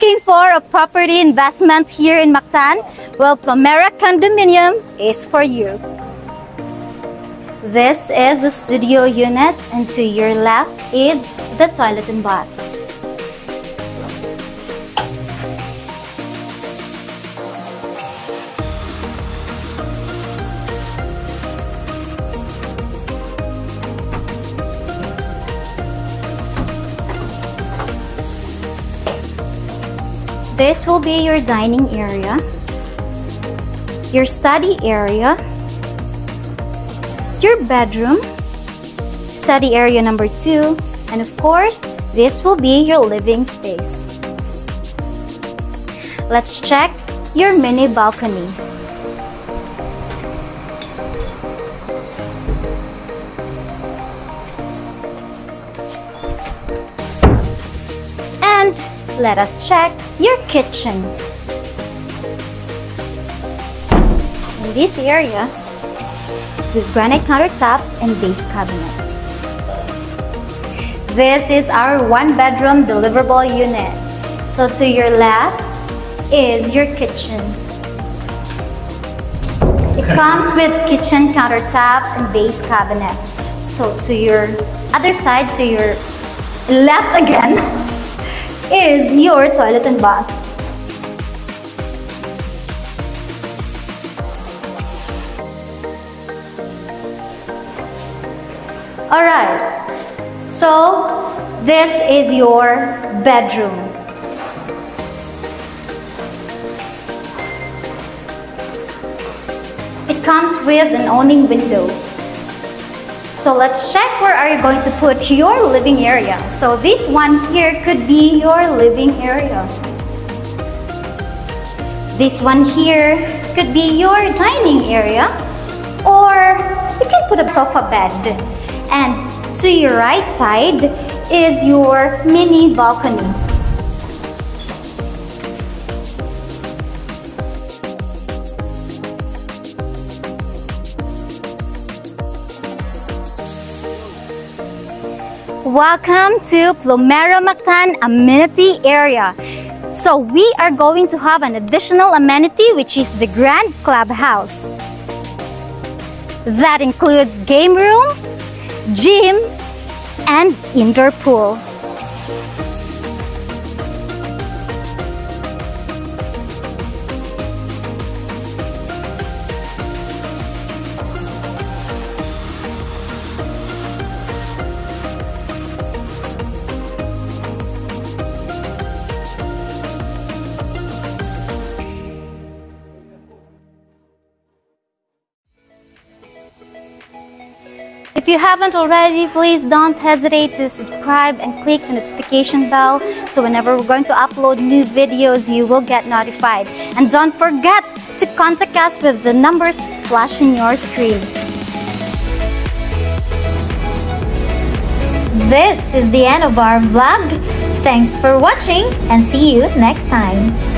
Looking for a property investment here in Mactan? Well, Plumera Condominium is for you. This is the studio unit and to your left is the toilet and bath. This will be your dining area, your study area, your bedroom, study area number two, and of course, this will be your living space. Let's check your mini balcony. Let us check your kitchen. In this area, with granite countertop and base cabinet. This is our one bedroom deliverable unit. So to your left is your kitchen. It comes with kitchen countertop and base cabinet. So to your other side, to your left again, is your toilet and bath. Alright, so this is your bedroom. It comes with an awning window. So let's check where are you going to put your living area. So this one here could be your living area. This one here could be your dining area or you can put a sofa bed. And to your right side is your mini balcony. Welcome to Plumera Mactan Amenity Area. So we are going to have an additional amenity which is the Grand Clubhouse. That includes game room, gym, and indoor pool. If you haven't already, please don't hesitate to subscribe and click the notification bell so whenever we're going to upload new videos, you will get notified. And don't forget to contact us with the numbers flashing your screen. This is the end of our vlog. Thanks for watching and see you next time.